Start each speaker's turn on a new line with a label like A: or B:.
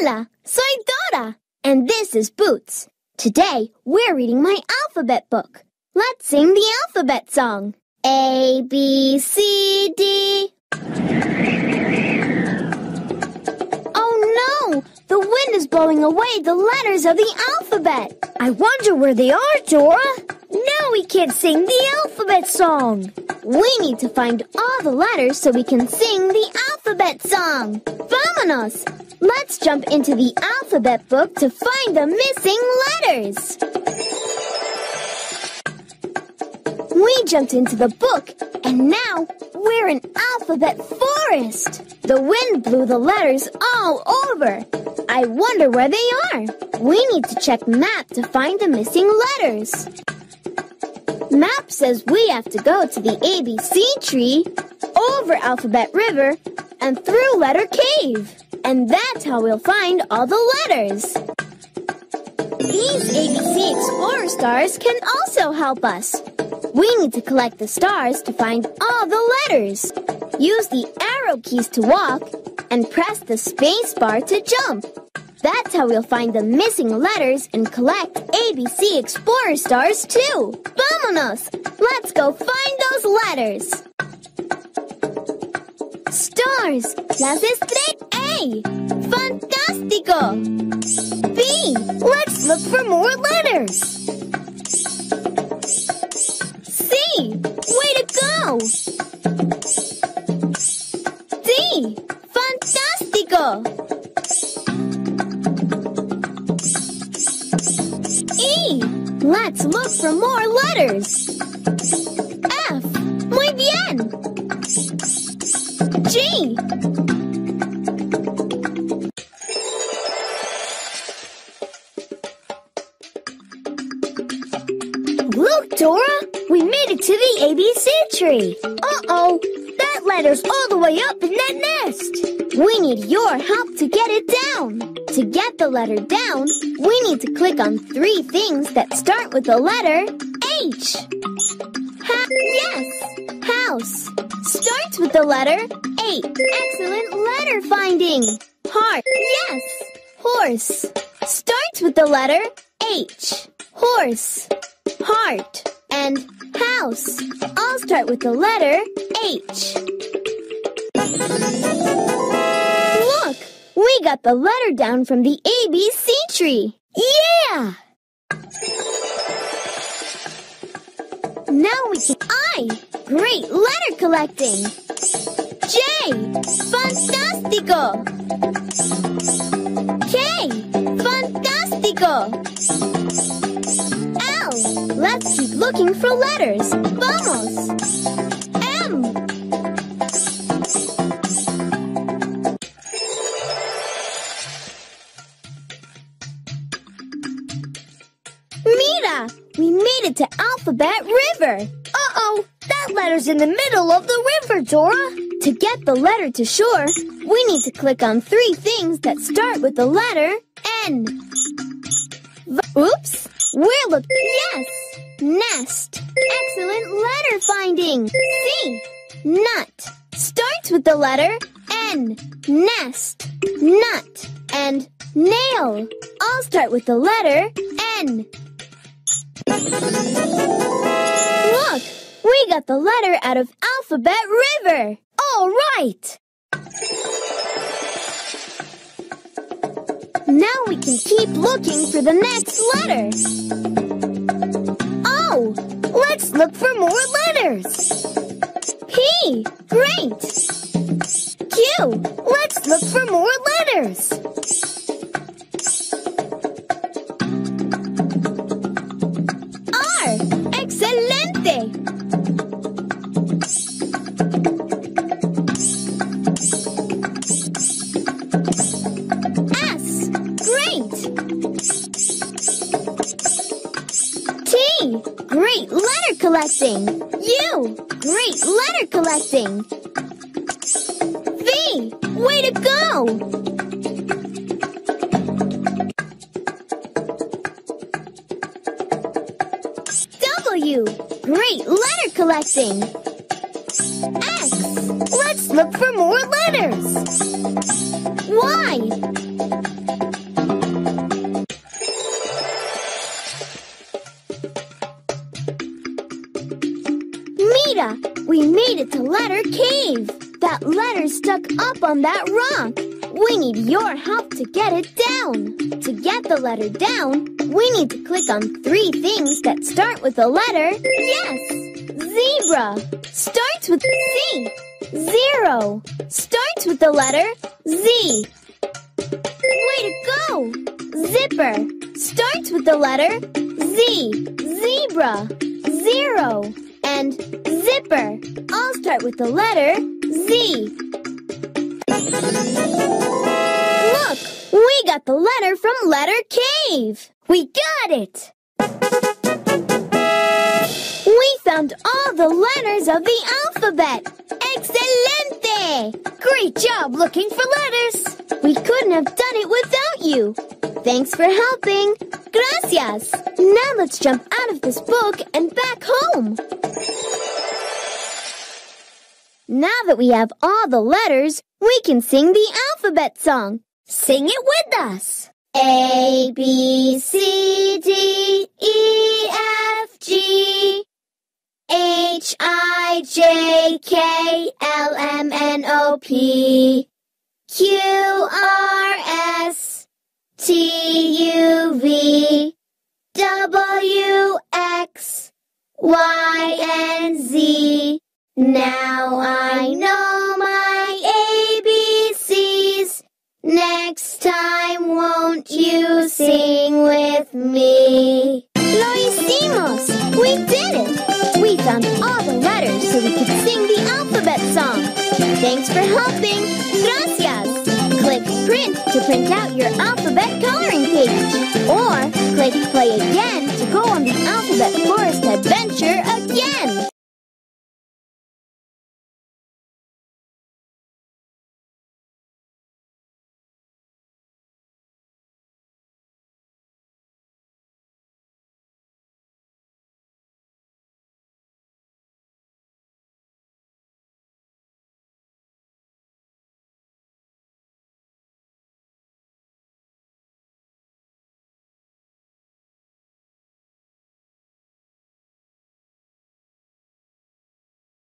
A: Hola, soy Dora, and this is Boots. Today, we're reading my alphabet book. Let's sing the alphabet song. A, B, C, D. Oh no! The wind is blowing away the letters of the alphabet. I wonder where they are, Dora. Now we can't sing the alphabet song. We need to find all the letters so we can sing the alphabet song. Vámonos! Let's jump into the alphabet book to find the missing letters. We jumped into the book, and now we're in alphabet forest. The wind blew the letters all over. I wonder where they are. We need to check map to find the missing letters. Map says we have to go to the ABC tree, over Alphabet River, and through Letter Cave. And that's how we'll find all the letters. These ABC Explorer stars can also help us. We need to collect the stars to find all the letters. Use the arrow keys to walk and press the space bar to jump. That's how we'll find the missing letters and collect ABC Explorer stars too. Vámonos! Let's go find those letters. Stars. Las estrellas. A. Fantástico. B. Let's look for more letters. C. Way to go. D. Fantástico. E. Let's look for more letters. F. Muy bien. G. to the ABC tree. Uh-oh! That letter's all the way up in that nest. We need your help to get it down. To get the letter down, we need to click on three things that start with the letter H. Ha yes! House. Starts with the letter H. Excellent letter finding. Heart. Yes! Horse. Starts with the letter H. Horse. Heart. And All start with the letter H. Look! We got the letter down from the ABC tree. Yeah! Now we can I. Great letter collecting. J. Fantástico. K. Fantástico. Let's keep looking for letters. Vamos. M. Mira! We made it to Alphabet River. Uh-oh! That letter's in the middle of the river, Dora. To get the letter to shore, we need to click on three things that start with the letter N. V- Oops! We're look- Yes! Nest. Excellent letter finding. C. Nut. Starts with the letter N. Nest. Nut. And nail. All start with the letter N. Look! We got the letter out of Alphabet River. All right! Now we can keep looking for the next letter. Look for more letters. P, great. Q, let's look for more letters. R, excelente. S, great. Collecting. U, great letter collecting. V, way to go. W, great letter collecting. X, let's look for more letters. Y, stuck up on that rock. We need your help to get it down. To get the letter down, we need to click on three things that start with the letter yes. Zebra starts with Z. Zero starts with the letter Z. Way to go! Zipper starts with the letter Z. Zebra. Zero. And zipper I'll start with the letter Z. Look, we got the letter from Letter Cave. We got it. We found all the letters of the alphabet. Excelente! Great job looking for letters. We couldn't have done it without you. Thanks for helping. Gracias. Now let's jump out of this book and back home. Now that we have all the letters, we can sing the alphabet song. Sing it with us. A, B, C, D, E, F, G, H, I, J, K, L, M, N, O, P, Q, R, S, T, U, V, W, X, Y, and Z. Now I know my ABCs. Next time, won't you sing with me? Lo hicimos! We did it! We found all the letters so we could sing the alphabet song. Thanks for helping. Gracias! Click Print to print out your alphabet coloring page. Or click Play again to go on the Alphabet Forest Adventure again.